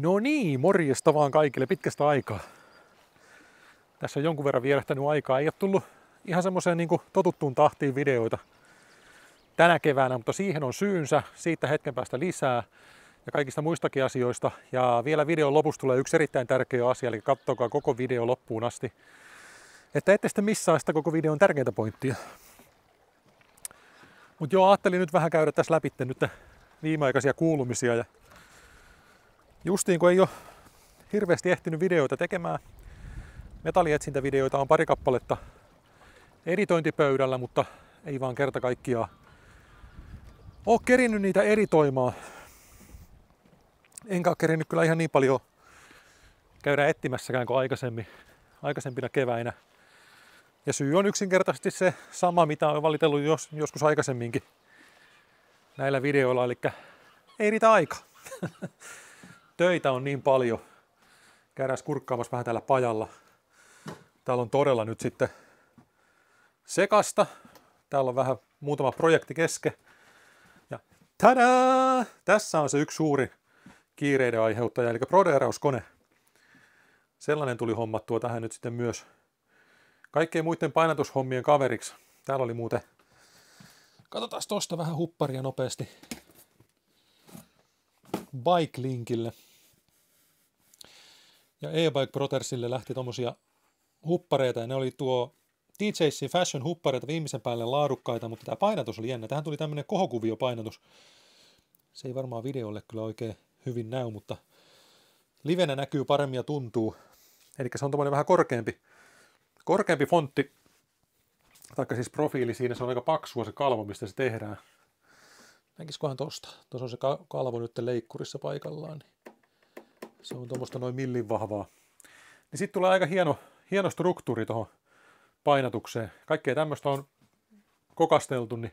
No niin, morjesta vaan kaikille pitkästä aikaa. Tässä on jonkun verran vierähtänyt aikaa. Ei ole tullut ihan semmoiseen niin totuttuun tahtiin videoita tänä keväänä, mutta siihen on syynsä. Siitä hetken päästä lisää ja kaikista muistakin asioista. Ja vielä videon lopussa tulee yksi erittäin tärkeä asia, eli katsokaa koko video loppuun asti. Että ette sitten missaa sitä koko videon tärkeintä pointtia. Mutta joo, ajattelin nyt vähän käydä tässä läpi nyt viimeaikaisia kuulumisia ja justiin kun ei ole hirveästi ehtinyt videoita tekemään, metallietsintävideoita on pari kappaletta editointipöydällä, mutta ei vaan kerta kaikkiaan ole kerinnyt niitä editoimaan. Enkä ole kerinnyt kyllä ihan niin paljon käydä etsimässäkään kuin aikaisemmin, aikaisempina keväinä. Ja syy on yksinkertaisesti se sama, mitä olen valitellut jos, joskus aikaisemminkin näillä videoilla, eli ei riitä aika. Töitä on niin paljon. Käydään kurkkaamassa vähän täällä pajalla. Täällä on todella nyt sitten sekasta. Täällä on vähän muutama projekti keske. Ja tadaa! Tässä on se yksi suuri kiireiden aiheuttaja, eli prodeerauskone. Sellainen tuli hommattua tähän nyt sitten myös kaikkien muiden painatushommien kaveriksi. Täällä oli muuten, katsotaan tosta vähän hupparia nopeasti. Bike-linkille. Ja e-bike Protersille lähti tommosia huppareita ja ne oli tuo DJsin Fashion huppareita viimeisen päälle laadukkaita, mutta tämä painatus oli jännä. Tähän tuli tämmöinen kohokuviopainatus. Se ei varmaan videolle kyllä oikein hyvin näy, mutta livenä näkyy paremmin ja tuntuu. Eli se on tommonen vähän korkeampi korkeampi fontti, taikka siis profiili siinä, se on aika paksua se kalvo, mistä se tehdään. Näkiskohan tosta. Tuossa on se kalvo nyt leikkurissa paikallaan. Niin se on tuommoista noin millin vahvaa. Niin sitten tulee aika hieno, hieno struktuuri tuohon painatukseen. Kaikkea tämmöistä on kokasteltu, niin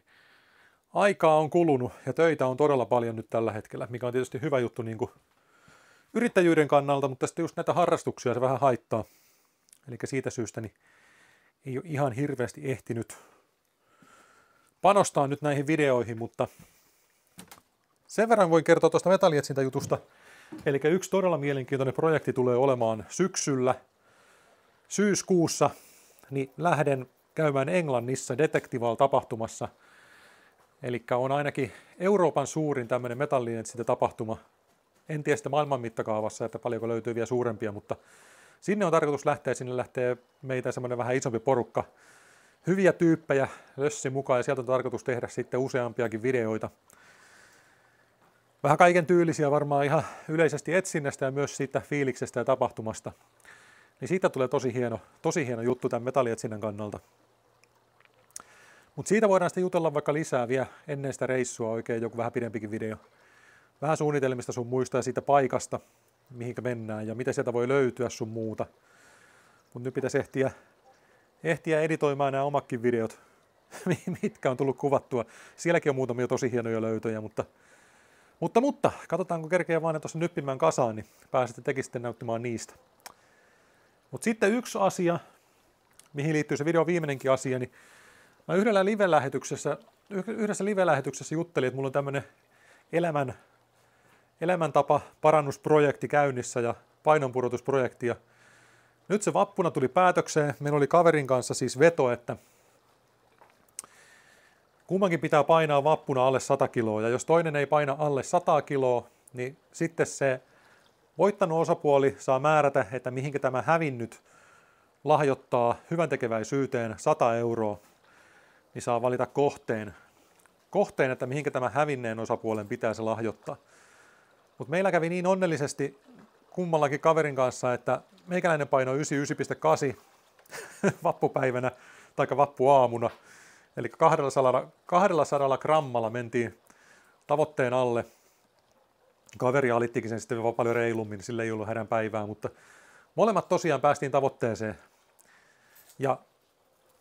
aikaa on kulunut ja töitä on todella paljon nyt tällä hetkellä, mikä on tietysti hyvä juttu niin kuin yrittäjyyden kannalta, mutta sitten just näitä harrastuksia se vähän haittaa. Eli siitä syystä niin ei ole ihan hirveästi ehtinyt panostaa nyt näihin videoihin, mutta sen verran voin kertoa tuosta metallietsintäjutusta. Eli yksi todella mielenkiintoinen projekti tulee olemaan syksyllä, syyskuussa, niin lähden käymään Englannissa Detectival-tapahtumassa. Eli on ainakin Euroopan suurin tämmöinen metallietsintätapahtuma. En tiedä sitä maailman mittakaavassa, että paljonko löytyy vielä suurempia, mutta Sinne on tarkoitus lähteä, sinne lähtee meitä semmoinen vähän isompi porukka, hyviä tyyppejä lössi mukaan ja sieltä on tarkoitus tehdä sitten useampiakin videoita. Vähän kaiken tyylisiä varmaan ihan yleisesti etsinnästä ja myös siitä fiiliksestä ja tapahtumasta. Niin siitä tulee tosi hieno, tosi hieno juttu tämän metallietsinnän kannalta. Mutta siitä voidaan sitten jutella vaikka lisää vielä ennen sitä reissua oikein joku vähän pidempikin video. Vähän suunnitelmista sun muista ja siitä paikasta, mihinkä mennään ja mitä sieltä voi löytyä sun muuta. Mutta nyt pitäisi ehtiä, ehtiä editoimaan nämä omakin videot, mitkä on tullut kuvattua. Sielläkin on muutamia tosi hienoja löytöjä, mutta, mutta, mutta katsotaan kun kerkeä vaan tuossa nyppimään kasaan, niin pääsette tekin sitten näyttämään niistä. Mutta sitten yksi asia, mihin liittyy se video viimeinenkin asia, niin mä yhdellä live-lähetyksessä, yhdessä live-lähetyksessä juttelin, että mulla on tämmöinen elämän elämäntapa parannusprojekti käynnissä ja painonpudotusprojekti. Ja nyt se vappuna tuli päätökseen. Meillä oli kaverin kanssa siis veto, että kummankin pitää painaa vappuna alle 100 kiloa. Ja jos toinen ei paina alle 100 kiloa, niin sitten se voittanut osapuoli saa määrätä, että mihinkä tämä hävinnyt lahjoittaa hyvän tekeväisyyteen 100 euroa, niin saa valita kohteen, kohteen että mihinkä tämä hävinneen osapuolen pitää se lahjoittaa. Mutta meillä kävi niin onnellisesti kummallakin kaverin kanssa, että meikäläinen paino 99,8 vappupäivänä tai vappuaamuna. Eli 200, 200 grammalla mentiin tavoitteen alle. Kaveri alittikin sen sitten paljon reilummin, niin sille ei ollut hädän päivää, mutta molemmat tosiaan päästiin tavoitteeseen. Ja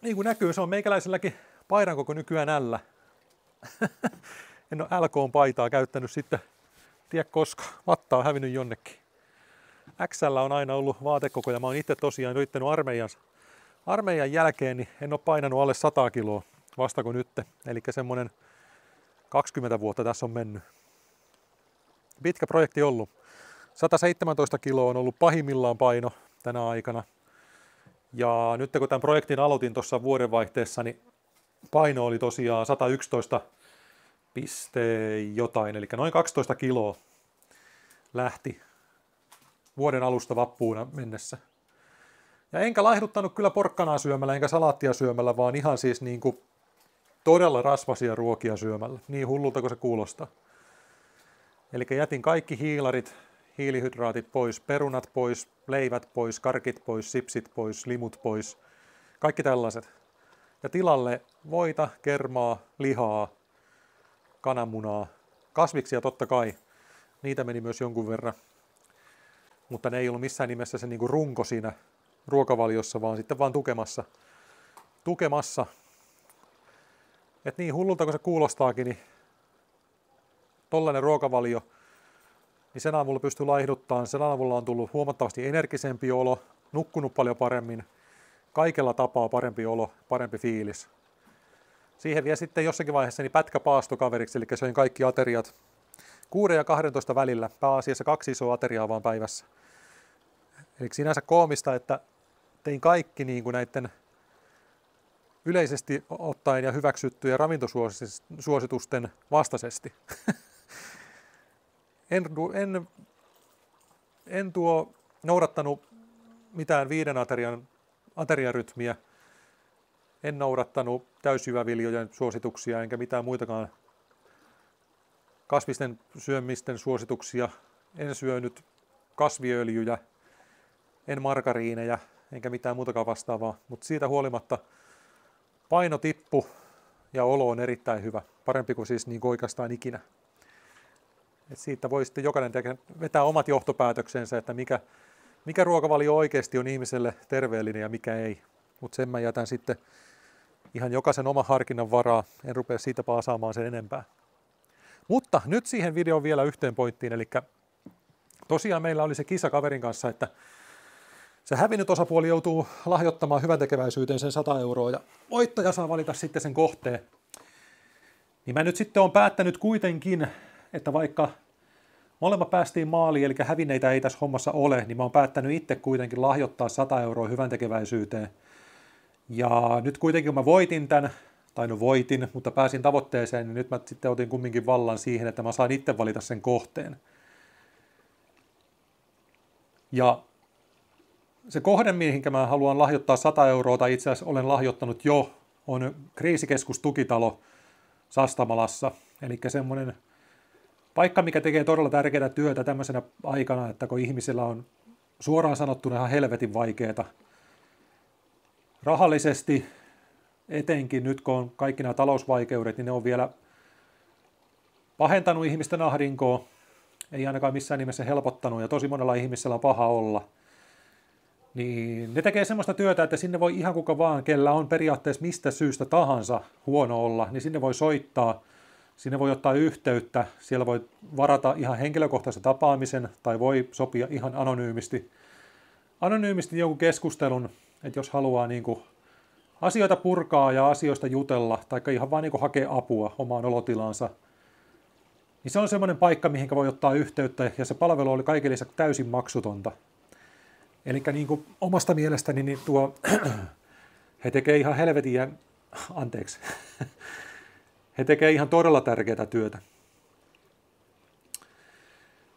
niin kuin näkyy, se on meikäläiselläkin paidan koko nykyään L. en ole LK-paitaa käyttänyt sitten tiedä koska. Vatta on hävinnyt jonnekin. XL on aina ollut vaatekoko ja mä oon itse tosiaan yrittänyt armeijan, armeijan jälkeen, niin en ole painanut alle 100 kiloa vastako nyt. Eli semmonen 20 vuotta tässä on mennyt. Pitkä projekti ollut. 117 kiloa on ollut pahimmillaan paino tänä aikana. Ja nyt kun tämän projektin aloitin tuossa vuodenvaihteessa, niin paino oli tosiaan 111 piste jotain, eli noin 12 kiloa lähti vuoden alusta vappuuna mennessä. Ja enkä laihduttanut kyllä porkkanaa syömällä, enkä salaattia syömällä, vaan ihan siis niin kuin todella rasvasia ruokia syömällä. Niin hullulta kuin se kuulostaa. Eli jätin kaikki hiilarit, hiilihydraatit pois, perunat pois, leivät pois, karkit pois, sipsit pois, limut pois, kaikki tällaiset. Ja tilalle voita, kermaa, lihaa, kananmunaa, kasviksia totta kai. Niitä meni myös jonkun verran. Mutta ne ei ollut missään nimessä se niinku runko siinä ruokavaliossa, vaan sitten vaan tukemassa. Tukemassa. Et niin hullulta kuin se kuulostaakin, niin tollainen ruokavalio, niin sen avulla pystyy laihduttamaan. Sen avulla on tullut huomattavasti energisempi olo, nukkunut paljon paremmin, kaikella tapaa parempi olo, parempi fiilis. Siihen vielä sitten jossakin vaiheessa niin pätkä paastokaveriksi, eli söin kaikki ateriat 6 ja 12 välillä, pääasiassa kaksi isoa ateriaa vaan päivässä. Eli sinänsä koomista, että tein kaikki niin kuin näiden yleisesti ottaen ja hyväksyttyjen ravintosuositusten vastaisesti. en, en, en tuo noudattanut mitään viiden aterian, ateriarytmiä, en noudattanut täysjyväviljojen suosituksia enkä mitään muitakaan kasvisten syömisten suosituksia. En syönyt kasviöljyjä, en margariineja, enkä mitään muutakaan vastaavaa, mutta siitä huolimatta paino tippu ja olo on erittäin hyvä, parempi kuin siis niin kuin oikeastaan ikinä. Et siitä voi sitten jokainen tekee, vetää omat johtopäätöksensä, että mikä, mikä ruokavalio oikeasti on ihmiselle terveellinen ja mikä ei. Mutta sen mä jätän sitten ihan jokaisen oma harkinnan varaa, en rupea siitä paasaamaan sen enempää. Mutta nyt siihen videon vielä yhteen pointtiin, eli tosiaan meillä oli se kisa kaverin kanssa, että se hävinnyt osapuoli joutuu lahjoittamaan hyvän tekeväisyyteen sen 100 euroa ja voittaja saa valita sitten sen kohteen. Niin mä nyt sitten on päättänyt kuitenkin, että vaikka molemmat päästiin maaliin, eli hävinneitä ei tässä hommassa ole, niin mä oon päättänyt itse kuitenkin lahjoittaa 100 euroa hyvän tekeväisyyteen. Ja nyt kuitenkin mä voitin tämän, tai no voitin, mutta pääsin tavoitteeseen, niin nyt mä sitten otin kumminkin vallan siihen, että mä saan itse valita sen kohteen. Ja se kohde, mihin mä haluan lahjoittaa 100 euroa, tai itse asiassa olen lahjoittanut jo, on kriisikeskustukitalo Sastamalassa. Eli semmoinen paikka, mikä tekee todella tärkeää työtä tämmöisenä aikana, että kun ihmisillä on suoraan sanottuna ihan helvetin vaikeaa rahallisesti, etenkin nyt kun on kaikki nämä talousvaikeudet, niin ne on vielä pahentanut ihmisten ahdinkoa, ei ainakaan missään nimessä helpottanut, ja tosi monella ihmisellä on paha olla – niin ne tekee semmoista työtä, että sinne voi ihan kuka vaan, kellä on periaatteessa mistä syystä tahansa huono olla, niin sinne voi soittaa, sinne voi ottaa yhteyttä, siellä voi varata ihan henkilökohtaisen tapaamisen tai voi sopia ihan anonyymisti, anonyymisti jonkun keskustelun, että jos haluaa niin kuin asioita purkaa ja asioista jutella, tai ihan vaan niin hakea apua omaan olotilansa, niin se on semmoinen paikka, mihin voi ottaa yhteyttä, ja se palvelu oli kaikille täysin maksutonta. Eli niin kuin omasta mielestäni niin tuo, he tekee ihan helvetin, ja, anteeksi, he tekee ihan todella tärkeää työtä.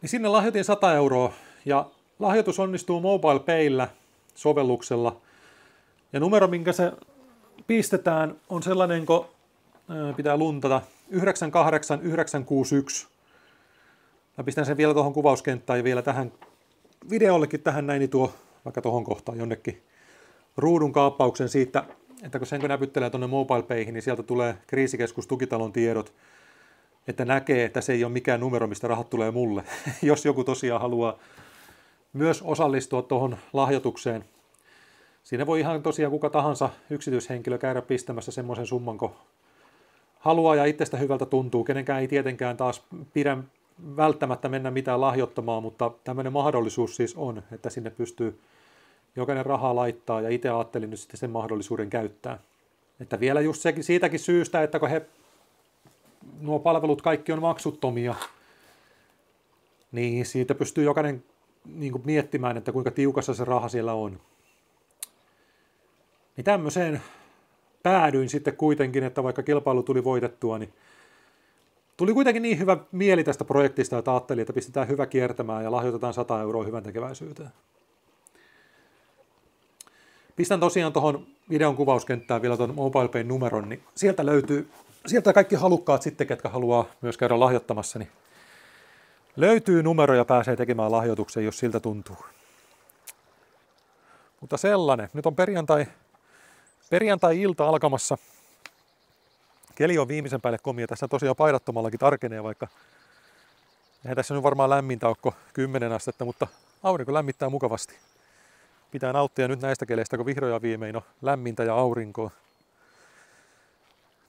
Niin sinne lahjoitin 100 euroa ja lahjoitus onnistuu Mobile Payllä sovelluksella. Ja numero, minkä se pistetään, on sellainen, kun pitää luntata 98961. Mä pistän sen vielä tuohon kuvauskenttään ja vielä tähän videollekin tähän näin, niin tuo vaikka tuohon kohtaan jonnekin ruudun kaappauksen siitä, että kun sen kun näpyttelee tuonne MobilePayhin, niin sieltä tulee kriisikeskus tukitalon tiedot, että näkee, että se ei ole mikään numero, mistä rahat tulee mulle. Jos joku tosiaan haluaa myös osallistua tuohon lahjoitukseen, siinä voi ihan tosiaan kuka tahansa yksityishenkilö käydä pistämässä semmoisen summan, kun haluaa ja itsestä hyvältä tuntuu. Kenenkään ei tietenkään taas pidä välttämättä mennä mitään lahjoittamaan, mutta tämmöinen mahdollisuus siis on, että sinne pystyy jokainen rahaa laittaa ja itse ajattelin nyt sitten sen mahdollisuuden käyttää. Että vielä just se, siitäkin syystä, että kun he, nuo palvelut kaikki on maksuttomia, niin siitä pystyy jokainen niin kuin miettimään, että kuinka tiukassa se raha siellä on. Niin tämmöiseen päädyin sitten kuitenkin, että vaikka kilpailu tuli voitettua, niin tuli kuitenkin niin hyvä mieli tästä projektista, että ajattelin, että pistetään hyvä kiertämään ja lahjoitetaan 100 euroa hyvän tekeväisyyteen. Pistän tosiaan tuohon videon kuvauskenttään vielä tuon MobilePayn numeron, niin sieltä löytyy, sieltä kaikki halukkaat sitten, ketkä haluaa myös käydä lahjoittamassa, niin löytyy numero ja pääsee tekemään lahjoituksen, jos siltä tuntuu. Mutta sellainen. Nyt on perjantai, perjantai-ilta alkamassa. Keli on viimeisen päälle komia. Tässä tosiaan paidattomallakin tarkenee, vaikka eihän tässä nyt varmaan lämmintä ole 10 astetta, mutta aurinko lämmittää mukavasti. Pitää nauttia nyt näistä keleistä, kun vihdoin viimein on lämmintä ja aurinkoa.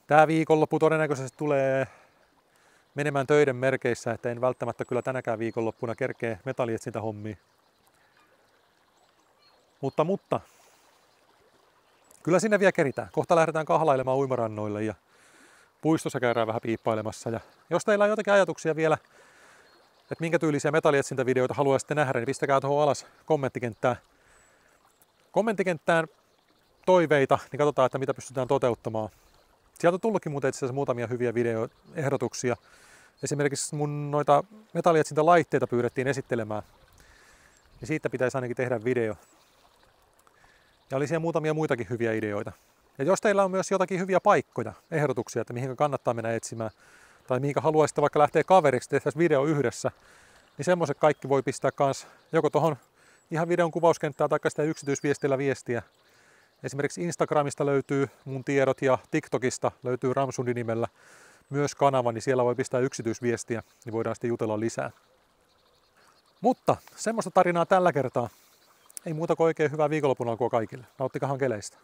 Tämä viikonloppu todennäköisesti tulee menemään töiden merkeissä, että en välttämättä kyllä tänäkään viikonloppuna kerkee metallietsintä hommia. Mutta, mutta, kyllä sinne vielä keritään. Kohta lähdetään kahlailemaan uimarannoille ja puistossa käydään vähän piippailemassa. Ja jos teillä on jotakin ajatuksia vielä, että minkä tyylisiä metallietsintävideoita haluaisitte nähdä, niin pistäkää tuohon alas kommenttikenttään. Kommenttikenttään toiveita, niin katsotaan, että mitä pystytään toteuttamaan. Sieltä on tullutkin muuten itse asiassa muutamia hyviä videoehdotuksia. Esimerkiksi mun noita metallietsintälaitteita pyydettiin esittelemään. Ja siitä pitäisi ainakin tehdä video. Ja oli siellä muutamia muitakin hyviä ideoita. Ja jos teillä on myös jotakin hyviä paikkoja, ehdotuksia, että mihin kannattaa mennä etsimään, tai mihin haluaisitte vaikka lähteä kaveriksi, tehtäisiin video yhdessä, niin semmoiset kaikki voi pistää kans joko tuohon ihan videon kuvauskenttään tai sitä yksityisviestillä viestiä. Esimerkiksi Instagramista löytyy mun tiedot ja TikTokista löytyy Ramsundi nimellä myös kanava, niin siellä voi pistää yksityisviestiä, niin voidaan sitten jutella lisää. Mutta semmoista tarinaa tällä kertaa. Ei muuta kuin oikein hyvää viikonlopun alkua kaikille. Nauttikahan keleistä.